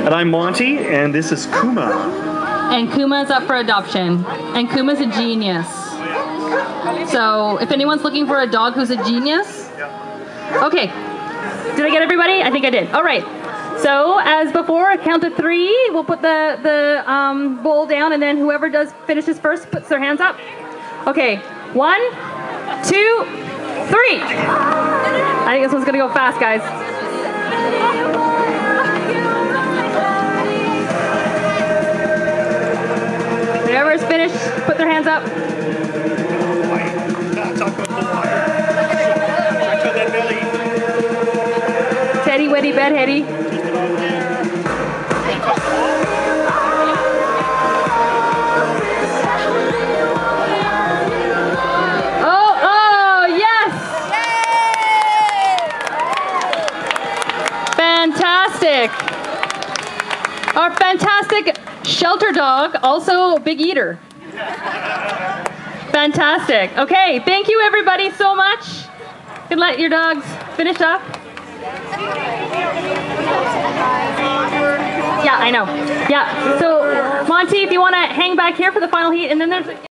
And I'm Monty, and this is Kuma. And Kuma's up for adoption. And Kuma's a genius. So if anyone's looking for a dog who's a genius, okay. Did I get everybody? I think I did. All right. So as before, count to three. We'll put the the um, bowl down, and then whoever does finishes first puts their hands up. Okay. One, two, three. I think this one's gonna go fast, guys. Finished, put their hands up. Teddy Weddy Bedheady. Oh, oh, yes! Fantastic. Our fantastic shelter dog, also big eater. Fantastic. Okay, thank you everybody so much. You can let your dogs finish up. Yeah, I know. Yeah. So, Monty, if you want to hang back here for the final heat, and then there's.